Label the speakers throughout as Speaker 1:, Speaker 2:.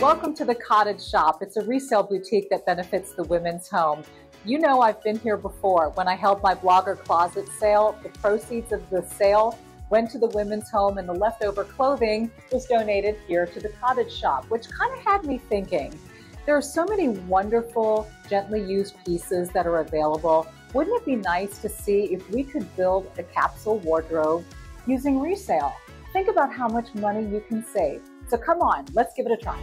Speaker 1: Welcome to the Cottage Shop. It's a resale boutique that benefits the women's home. You know I've been here before. When I held my blogger closet sale, the proceeds of the sale went to the women's home and the leftover clothing was donated here to the Cottage Shop, which kind of had me thinking. There are so many wonderful, gently used pieces that are available. Wouldn't it be nice to see if we could build a capsule wardrobe using resale? Think about how much money you can save. So come on, let's give it a try.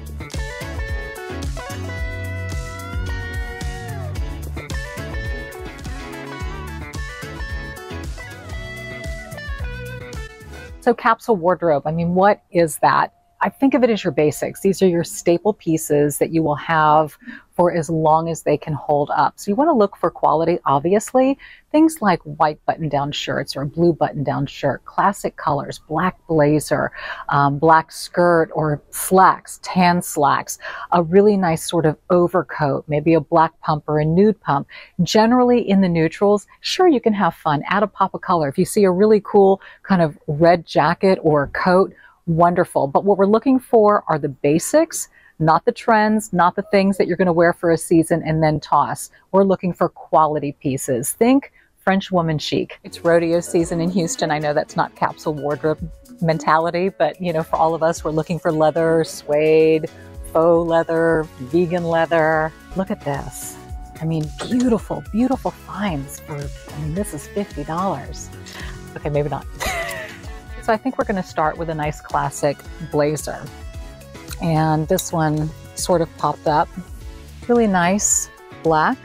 Speaker 1: So capsule wardrobe, I mean, what is that? I think of it as your basics. These are your staple pieces that you will have for as long as they can hold up. So you want to look for quality, obviously. Things like white button down shirts or blue button down shirt, classic colors, black blazer, um, black skirt or slacks, tan slacks, a really nice sort of overcoat, maybe a black pump or a nude pump. Generally in the neutrals, sure, you can have fun. Add a pop of color. If you see a really cool kind of red jacket or coat, wonderful. But what we're looking for are the basics, not the trends, not the things that you're going to wear for a season and then toss. We're looking for quality pieces. Think French woman chic. It's rodeo season in Houston. I know that's not capsule wardrobe mentality, but you know, for all of us, we're looking for leather, suede, faux leather, vegan leather. Look at this. I mean, beautiful, beautiful finds for, I mean, this is $50. Okay, maybe not. So I think we're going to start with a nice classic blazer. And this one sort of popped up. Really nice, black.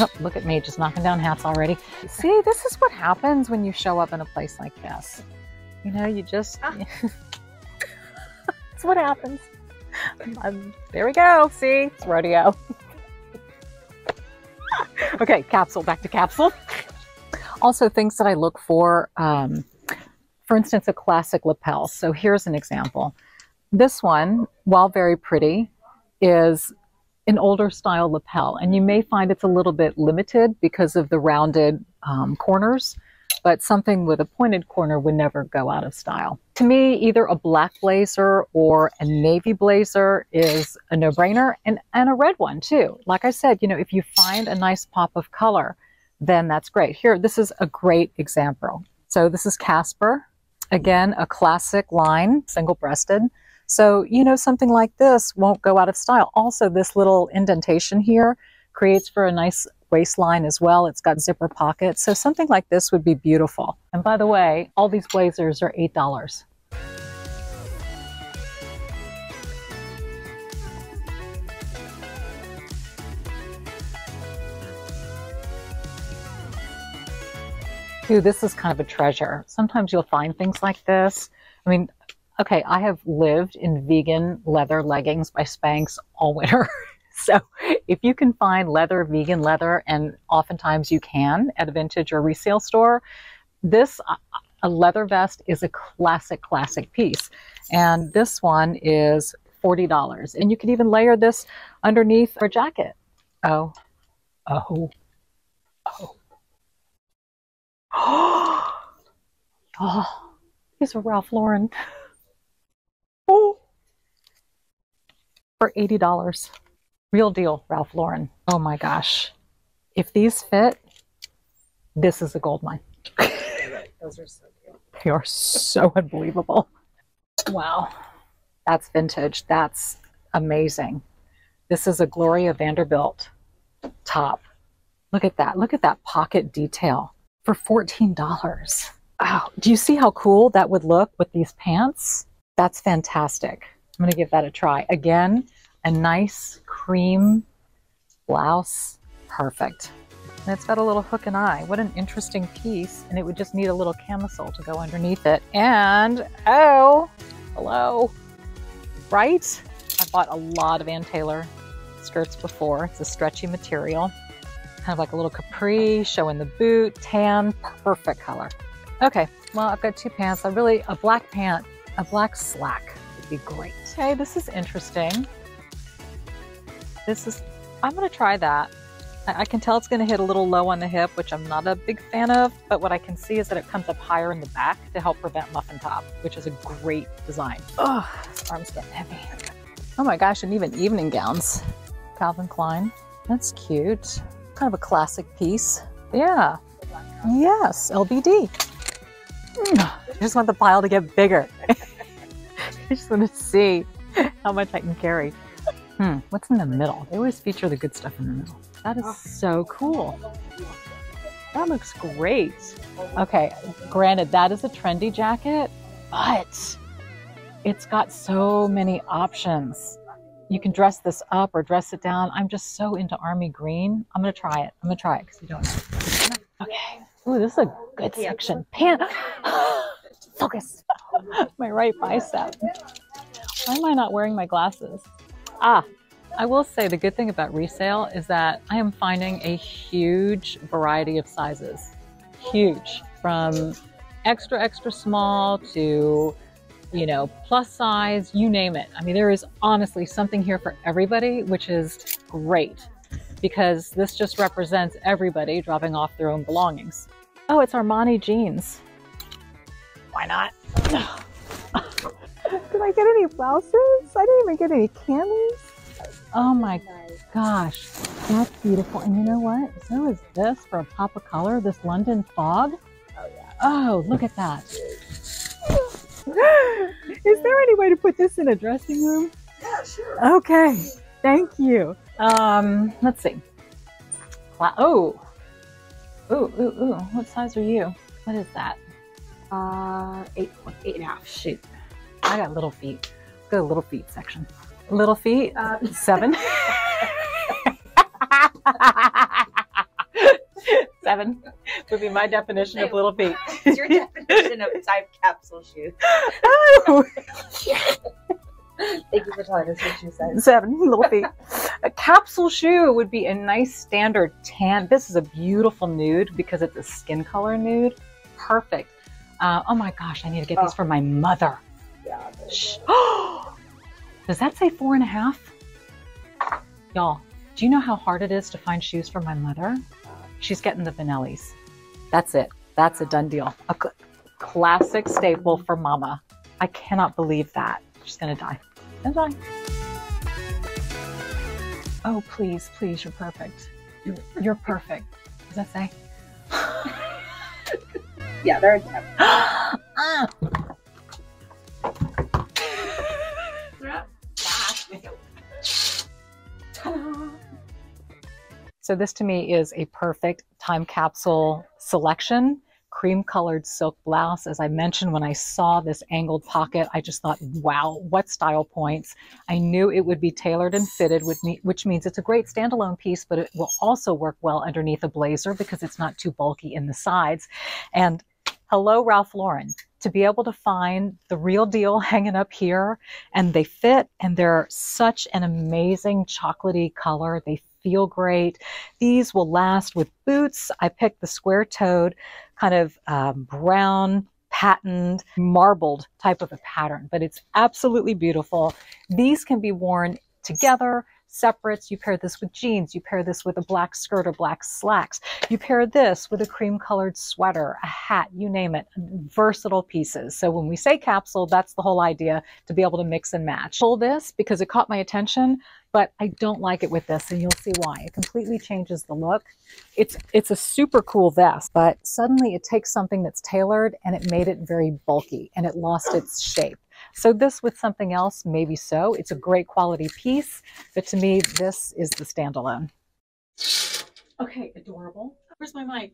Speaker 1: Oh, look at me, just knocking down hats already. See, this is what happens when you show up in a place like this. You know, you just, ah. that's what happens. Um, there we go, see, it's rodeo. okay, capsule, back to capsule. Also, things that I look for, um, for instance, a classic lapel. So here's an example. This one, while very pretty, is an older style lapel. And you may find it's a little bit limited because of the rounded um, corners, but something with a pointed corner would never go out of style. To me, either a black blazer or a navy blazer is a no-brainer and, and a red one too. Like I said, you know, if you find a nice pop of color, then that's great. Here, this is a great example. So this is Kasper. Again, a classic line, single-breasted. So, you know, something like this won't go out of style. Also, this little indentation here creates for a nice waistline as well. It's got zipper pockets. So something like this would be beautiful. And by the way, all these blazers are $8. Ooh, this is kind of a treasure. Sometimes you'll find things like this. I mean, okay, I have lived in vegan leather leggings by Spanx all winter. so if you can find leather, vegan leather, and oftentimes you can at a vintage or resale store, this uh, a leather vest is a classic, classic piece. And this one is $40. And you can even layer this underneath a jacket. Oh, oh. Oh, these are Ralph Lauren. Oh, for $80. Real deal, Ralph Lauren. Oh my gosh. If these fit, this is a gold mine.
Speaker 2: Those are so cute.
Speaker 1: They are so unbelievable. Wow. That's vintage. That's amazing. This is a Gloria Vanderbilt top. Look at that. Look at that pocket detail for $14. Wow. Do you see how cool that would look with these pants? That's fantastic. I'm going to give that a try. Again, a nice cream blouse. Perfect. And it's got a little hook and eye. What an interesting piece. And it would just need a little camisole to go underneath it. And, oh, hello. Right? I bought a lot of Ann Taylor skirts before. It's a stretchy material kind of like a little capri, showing the boot, tan, perfect color. Okay, well, I've got two pants. I really, a black pant, a black slack would be great. Okay, this is interesting. This is, I'm gonna try that. I, I can tell it's going to hit a little low on the hip, which I'm not a big fan of, but what I can see is that it comes up higher in the back to help prevent muffin top, which is a great design. Oh, this arm's getting heavy. Oh my gosh, and even evening gowns. Calvin Klein. That's cute. Kind of a classic piece. Yeah. Yes, LBD. I just want the pile to get bigger. I just want to see how much I can carry. Hmm, what's in the middle? They always feature the good stuff in the middle. That is so cool. That looks great. Okay, granted, that is a trendy jacket, but it's got so many options. You can dress this up or dress it down. I'm just so into army green. I'm gonna try it. I'm gonna try it because you don't know. Okay. Ooh, this is a good section. Pant. Focus. my right bicep. Why am I not wearing my glasses? Ah, I will say the good thing about resale is that I am finding a huge variety of sizes. Huge. From extra, extra small to, you know, plus size, you name it. I mean, there is honestly something here for everybody, which is great because this just represents everybody dropping off their own belongings. Oh, it's Armani jeans. Why not? Did I get any blouses? I didn't even get any camis. Oh my gosh, that's beautiful. And you know what? So is this for a pop of color, this London fog. Oh yeah. Oh, look at that. Is there any way to put this in a dressing room?
Speaker 2: Yeah, sure.
Speaker 1: Okay, thank you. Um, let's see. Oh, ooh, ooh, ooh. What size are you? What is that?
Speaker 2: Uh, eight, eight and a half.
Speaker 1: Shoot, I got little feet. Let's go to little feet section. Little feet, uh, seven. seven would be my definition of little feet.
Speaker 2: It's your definition of time capsule shoe.
Speaker 1: oh.
Speaker 2: Thank you for telling us what you said.
Speaker 1: Seven little feet. A capsule shoe would be a nice standard tan. This is a beautiful nude because it's a skin color nude. Perfect. Uh, oh my gosh, I need to get oh. these for my mother.
Speaker 2: Yeah.
Speaker 1: Does that say four and a half? Y'all, do you know how hard it is to find shoes for my mother? She's getting the Vanelis. That's it. That's a done deal. A cl classic staple for mama. I cannot believe that. She's gonna die. Gonna die. Oh, please, please, you're perfect. You're, you're perfect. Does that say?
Speaker 2: yeah, they're a 10.
Speaker 1: So this to me is a perfect time capsule selection. Cream colored silk blouse. As I mentioned, when I saw this angled pocket, I just thought, wow, what style points. I knew it would be tailored and fitted, which means it's a great standalone piece, but it will also work well underneath a blazer because it's not too bulky in the sides. And hello, Ralph Lauren to be able to find the real deal hanging up here and they fit and they're such an amazing chocolatey color. They feel great. These will last with boots. I picked the square toed kind of um, brown patterned marbled type of a pattern, but it's absolutely beautiful. These can be worn together separates. You pair this with jeans. You pair this with a black skirt or black slacks. You pair this with a cream colored sweater, a hat, you name it. Versatile pieces. So when we say capsule, that's the whole idea to be able to mix and match. Pull this because it caught my attention, but I don't like it with this and you'll see why. It completely changes the look. It's, it's a super cool vest, but suddenly it takes something that's tailored and it made it very bulky and it lost its shape. So this with something else, maybe so. It's a great quality piece, but to me, this is the standalone. Okay, adorable. Where's my mic?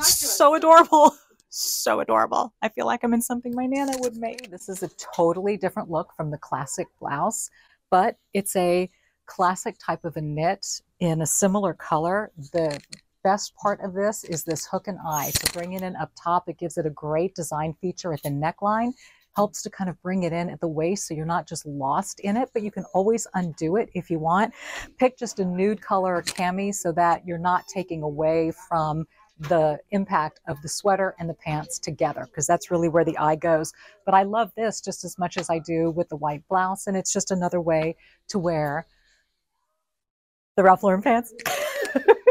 Speaker 1: so adorable. So adorable. I feel like I'm in something my Nana would make. This is a totally different look from the classic blouse, but it's a classic type of a knit in a similar color. The best part of this is this hook and eye. So bringing it in up top, it gives it a great design feature at the neckline helps to kind of bring it in at the waist so you're not just lost in it, but you can always undo it if you want. Pick just a nude color cami so that you're not taking away from the impact of the sweater and the pants together because that's really where the eye goes. But I love this just as much as I do with the white blouse and it's just another way to wear the Ralph Lauren pants.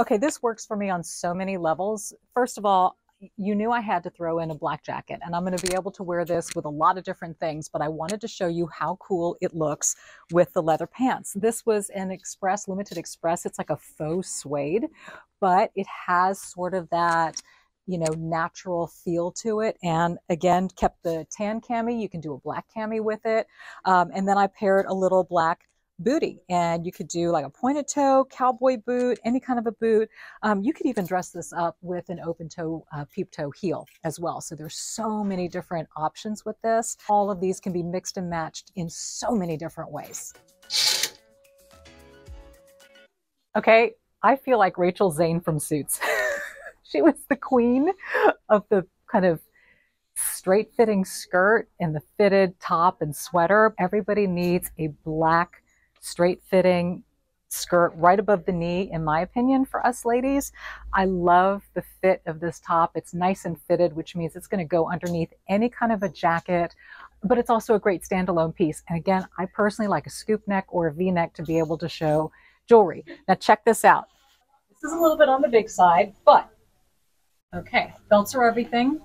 Speaker 1: okay, this works for me on so many levels. First of all, you knew I had to throw in a black jacket and I'm going to be able to wear this with a lot of different things, but I wanted to show you how cool it looks with the leather pants. This was an express, limited express. It's like a faux suede, but it has sort of that you know, natural feel to it. And again, kept the tan cami. You can do a black cami with it. Um, and then I paired a little black booty and you could do like a pointed toe cowboy boot any kind of a boot. Um, you could even dress this up with an open toe uh, peep toe heel as well. So there's so many different options with this. All of these can be mixed and matched in so many different ways. Okay i feel like rachel zane from suits. She was the queen of the kind of straight fitting skirt and the fitted top and sweater. Everybody needs a black straight fitting skirt right above the knee, in my opinion, for us ladies. I love the fit of this top. It's nice and fitted, which means it's going to go underneath any kind of a jacket, but it's also a great standalone piece. And again, I personally like a scoop neck or a V neck to be able to show jewelry. Now, check this out. This is a little bit on the big side, but okay, belts are everything.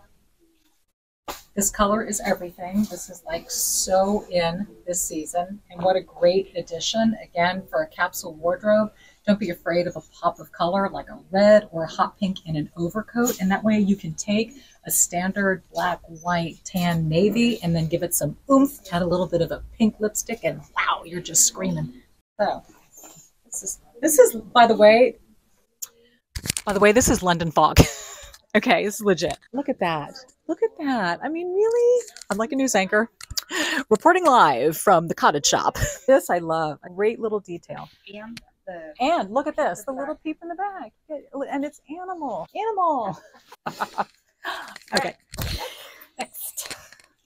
Speaker 1: This color is everything. This is like so in this season. And what a great addition, again, for a capsule wardrobe. Don't be afraid of a pop of color like a red or a hot pink in an overcoat. And that way you can take a standard black, white, tan, navy and then give it some oomph, add a little bit of a pink lipstick, and wow, you're just screaming. So this is, this is by the way, by the way, this is London fog. okay, it's legit. Look at that. Look at that. I mean, really? I'm like a news anchor reporting live from the cottage shop. This I love. A great little detail.
Speaker 2: And the
Speaker 1: And look at this, the little peep in the back. And it's animal. Animal. okay. Next.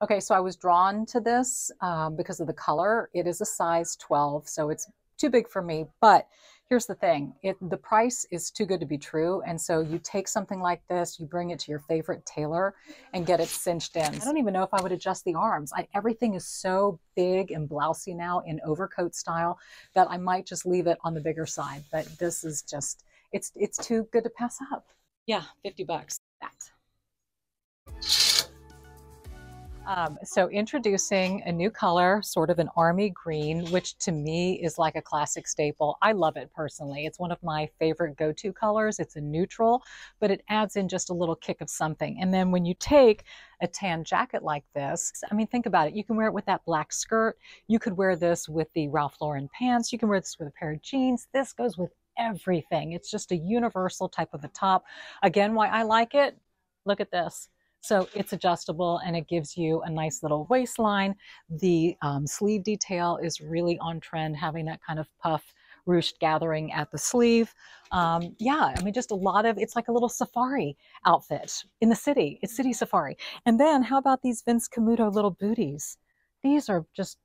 Speaker 1: Okay, so I was drawn to this um, because of the color. It is a size 12, so it's too big for me, but here's the thing it, the price is too good to be true and so you take something like this you bring it to your favorite tailor and get it cinched in. I don't even know if i would adjust the arms. I, everything is so big and blousy now in overcoat style that i might just leave it on the bigger side but this is just it's it's too good to pass up. Yeah 50 bucks. That um, so introducing a new color, sort of an army green, which to me is like a classic staple. I love it personally. It's one of my favorite go-to colors. It's a neutral, but it adds in just a little kick of something. And then when you take a tan jacket like this, I mean, think about it. You can wear it with that black skirt. You could wear this with the Ralph Lauren pants. You can wear this with a pair of jeans. This goes with everything. It's just a universal type of a top. Again, why I like it, look at this. So it's adjustable and it gives you a nice little waistline. The um, sleeve detail is really on trend, having that kind of puff ruched gathering at the sleeve. Um, yeah, I mean, just a lot of, it's like a little safari outfit in the city. It's city safari. And then how about these Vince Camuto little booties? These are just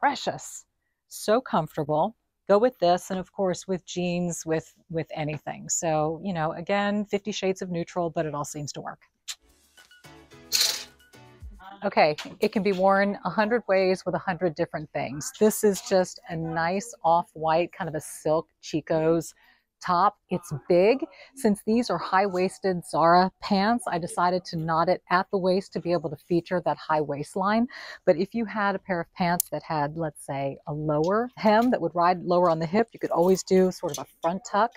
Speaker 1: precious. So comfortable. Go with this and of course with jeans, with, with anything. So, you know, again, 50 shades of neutral, but it all seems to work. Okay, it can be worn a hundred ways with a hundred different things. This is just a nice off-white, kind of a silk Chico's top. It's big. Since these are high-waisted Zara pants, I decided to knot it at the waist to be able to feature that high waistline. But if you had a pair of pants that had, let's say, a lower hem that would ride lower on the hip, you could always do sort of a front tuck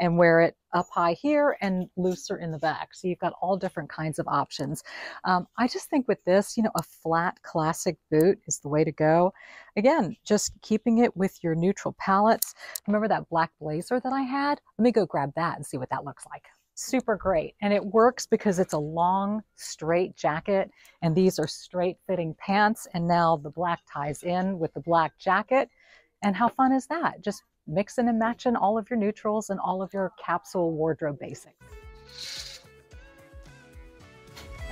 Speaker 1: and wear it up high here and looser in the back. So you've got all different kinds of options. Um, I just think with this, you know, a flat classic boot is the way to go. Again, just keeping it with your neutral palettes. Remember that black blazer that I had? Let me go grab that and see what that looks like super great. And it works because it's a long, straight jacket, and these are straight fitting pants. And now the black ties in with the black jacket. And how fun is that? Just mixing and matching all of your neutrals and all of your capsule wardrobe basics.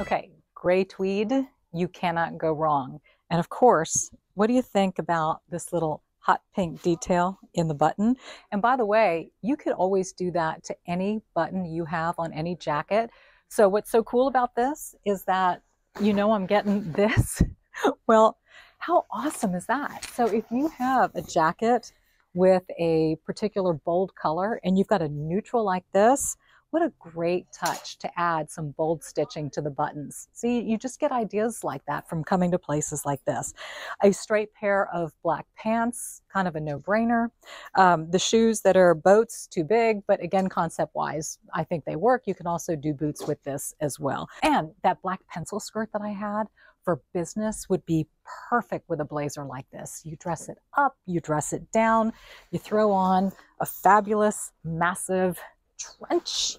Speaker 1: Okay, gray tweed, you cannot go wrong. And of course, what do you think about this little hot pink detail in the button? And by the way, you could always do that to any button you have on any jacket. So what's so cool about this is that you know I'm getting this. well, How awesome is that? So if you have a jacket with a particular bold color and you've got a neutral like this, what a great touch to add some bold stitching to the buttons. See, you just get ideas like that from coming to places like this. A straight pair of black pants, kind of a no-brainer. Um, the shoes that are boats, too big, but again, concept-wise, I think they work. You can also do boots with this as well. And that black pencil skirt that I had for business would be perfect with a blazer like this. You dress it up, you dress it down, you throw on a fabulous, massive trench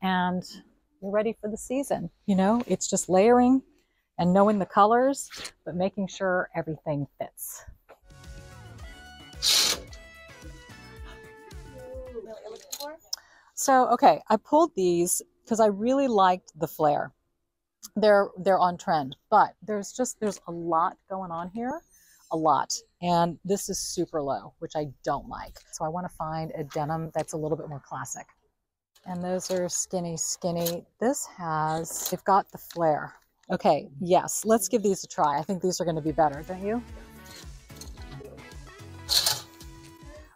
Speaker 1: and you're ready for the season. You know, it's just layering and knowing the colors, but making sure everything fits. So, okay, I pulled these because I really liked the flare. They're they're on trend, but there's just there's a lot going on here a lot. And this is super low, which I don't like. So I want to find a denim that's a little bit more classic. And those are skinny, skinny. This has, they've got the flare. Okay, yes, let's give these a try. I think these are going to be better, don't you?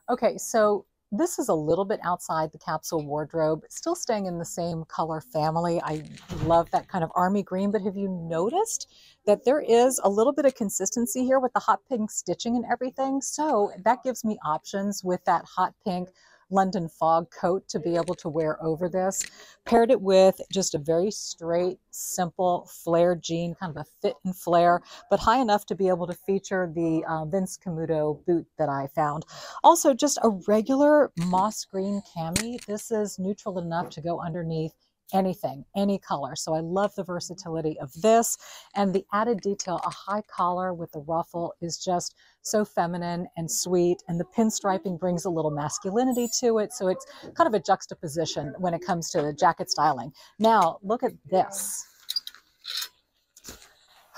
Speaker 1: Okay, so this is a little bit outside the capsule wardrobe, still staying in the same color family. I love that kind of army green, but have you noticed that there is a little bit of consistency here with the hot pink stitching and everything? So that gives me options with that hot pink London fog coat to be able to wear over this. Paired it with just a very straight, simple flare jean, kind of a fit and flare, but high enough to be able to feature the uh, Vince Camuto boot that I found. Also, just a regular moss green cami. This is neutral enough to go underneath anything, any color. So I love the versatility of this. And the added detail, a high collar with the ruffle is just so feminine and sweet. And the pinstriping brings a little masculinity to it. So it's kind of a juxtaposition when it comes to the jacket styling. Now, look at this.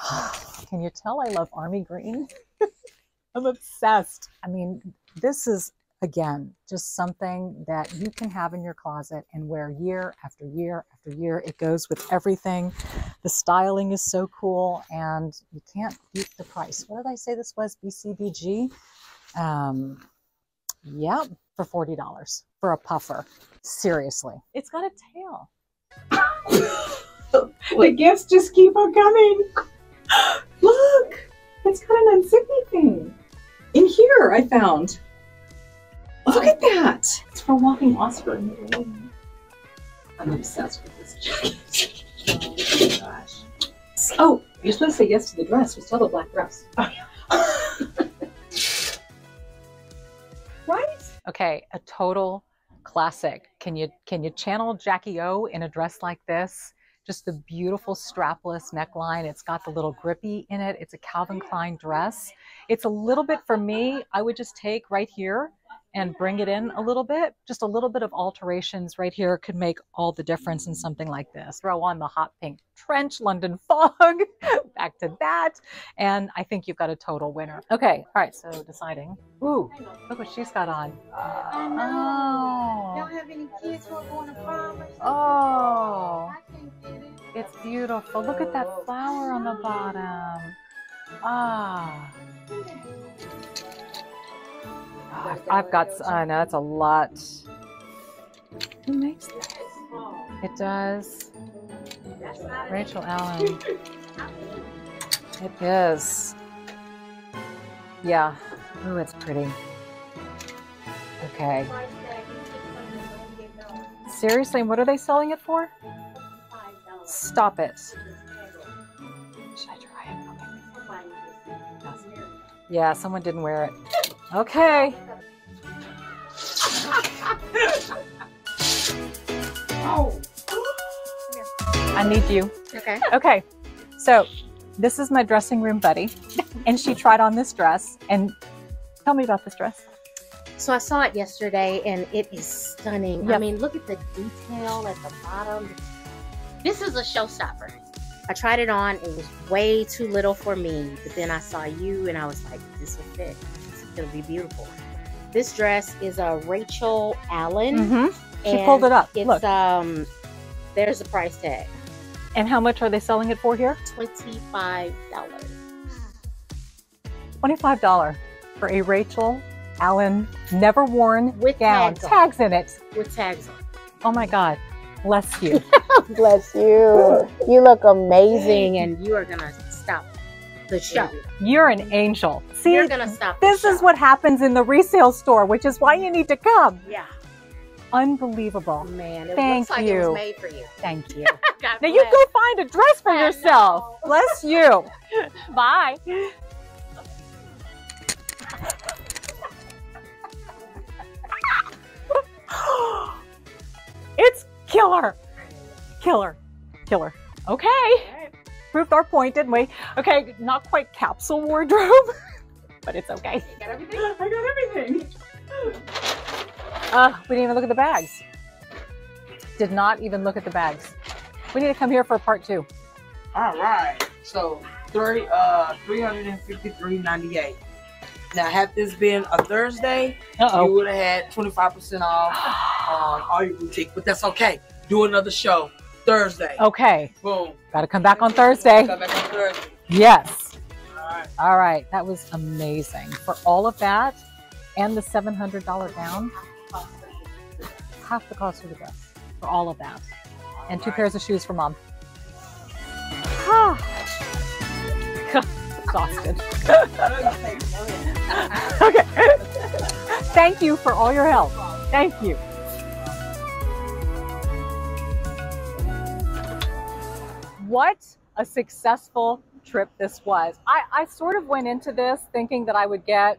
Speaker 1: Can you tell I love army green? I'm obsessed. I mean, this is again, just something that you can have in your closet and wear year after year after year. It goes with everything. The styling is so cool and you can't beat the price. What did I say this was? BCBG? Um, yeah, for $40 for a puffer. Seriously. It's got a tail.
Speaker 3: the gifts just keep on coming. Look, it's got an unzippy thing. In here, I found. Look at that! It's for walking Oscar in the rain. I'm obsessed with this jacket. oh my gosh. Oh, you're supposed to say yes to the dress. We still have a black dress. Oh, yeah. right?
Speaker 1: Okay, a total classic. Can you can you channel Jackie O in a dress like this? Just the beautiful strapless neckline. It's got the little grippy in it. It's a Calvin Klein dress. It's a little bit for me. I would just take right here and bring it in a little bit. Just a little bit of alterations right here could make all the difference in something like this. Throw on the hot pink trench, London fog, back to that. And I think you've got a total winner. Okay, all right, so deciding. Ooh, look what she's got on.
Speaker 2: oh. Don't have any kids who are going to prom
Speaker 1: Oh. It's beautiful. Look at that flower on the bottom. Ah. I've got, I know it's a lot. Who makes this? It does. Rachel Allan. It is. Yeah. Ooh, it's pretty. Okay. Seriously, what are they selling it for? Stop it. Should I try it? Okay. Yeah, someone didn't wear it. Okay. I need you.
Speaker 2: Okay.
Speaker 1: Okay. So this is my dressing room buddy. and she tried on this dress. And tell me about this dress.
Speaker 4: So I saw it yesterday and it is stunning.
Speaker 1: Yep.
Speaker 4: I mean, look at the detail at the bottom. This is a showstopper. I tried it on. It was way too little for me. But then I saw you and I was like, this will fit. It's going to be beautiful. This dress is a Rachel Allan.
Speaker 1: Mm-hmm. She
Speaker 4: and
Speaker 1: pulled it up.
Speaker 4: It's
Speaker 1: Look.
Speaker 4: um there's a price tag.
Speaker 1: And how much are they selling it for here?
Speaker 4: Twenty-five dollars.
Speaker 1: $25 for a Rachel Allan never worn
Speaker 4: With
Speaker 1: gown.
Speaker 4: tags.
Speaker 1: Tags in it.
Speaker 4: with tags on.
Speaker 1: Oh my God. Bless you.
Speaker 4: Bless you. You look amazing, and you are gonna stop the show.
Speaker 1: You're an angel. See,
Speaker 4: You're gonna stop.
Speaker 1: this is what happens in the resale store, which is why you need to come.
Speaker 4: Yeah,
Speaker 1: Unbelievable.
Speaker 4: man. It
Speaker 1: Thank
Speaker 4: looks like it
Speaker 1: you.
Speaker 4: was made for you.
Speaker 1: Thank you.
Speaker 4: God
Speaker 1: now you go find a dress for
Speaker 4: I
Speaker 1: yourself.
Speaker 4: know.
Speaker 1: Bless you. Bye. it's killer. Killer. Killer. Okay. Proved our point, didn't we? Okay, not quite capsule wardrobe, but it's okay.
Speaker 3: You got everything? I got everything.
Speaker 1: Uh, we didn't even look at the bags. Did not even look at the bags. We need to come here for part two.
Speaker 5: All right. So three uh three hundred and fifty three ninety eight. Now had this been a Thursday,
Speaker 1: Uh
Speaker 5: you would have had twenty five percent off on all your boutique, but that's okay. Do another show Thursday.
Speaker 1: Okay,
Speaker 5: Boom.
Speaker 1: got to come back on Thursday.
Speaker 5: Come back on Thursday.
Speaker 1: Yes.
Speaker 5: All right.
Speaker 1: All right, that was amazing. For all of that and the $700 down, half the cost of the dress for all of that. And two pairs of shoes for mom. Ah. Exhausted. okay. Thank you for all your help. Thank you. What a successful trip this was. I, I sort of went into this thinking that I would get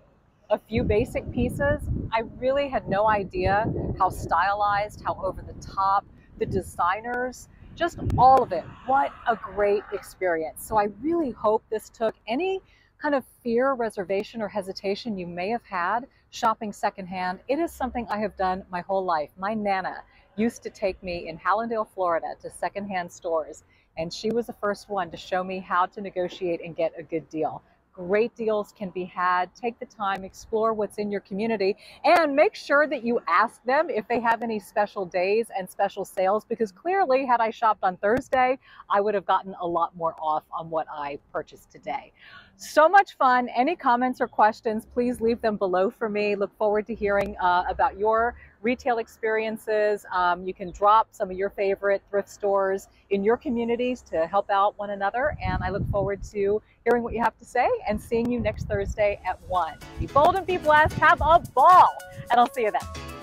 Speaker 1: a few basic pieces. I really had no idea how stylized, how over the top, the designers, just all of it. What a great experience. So I really hope this took any kind of fear, reservation, or hesitation you may have had shopping secondhand. It is something I have done my whole life. My Nana used to take me in Hallandale, Florida to secondhand stores, and she was the first one to show me how to negotiate and get a good deal. Great deals can be had. Take the time, explore what's in your community, and make sure that you ask them if they have any special days and special sales because clearly, had I shopped on Thursday, I would have gotten a lot more off on what I purchased today. So much fun. Any comments or questions, please leave them below for me. Look forward to hearing uh, about your retail experiences. Um, you can drop some of your favorite thrift stores in your communities to help out one another. And I look forward to hearing what you have to say and seeing you next Thursday at 1. Be bold and be blessed. Have a ball. And I'll see you then.